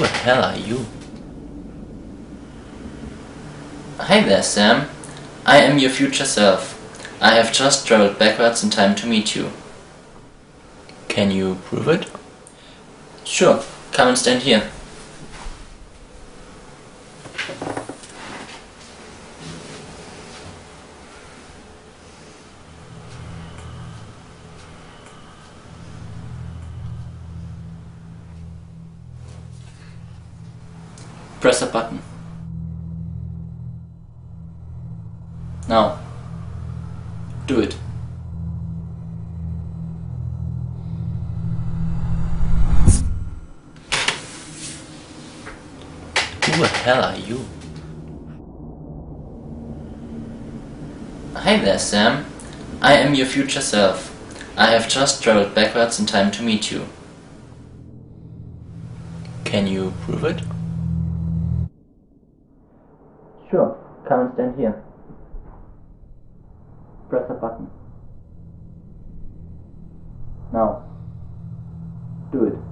the hell are you? Hi there, Sam. I am your future self. I have just traveled backwards in time to meet you. Can you prove it? Sure, come and stand here. Press a button. Now. Do it. Who the hell are you? Hi there, Sam. I am your future self. I have just traveled backwards in time to meet you. Can you prove it? Sure. Come and stand here. Press a button. Now. Do it.